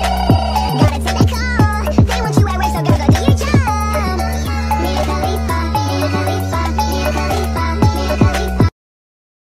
Bye.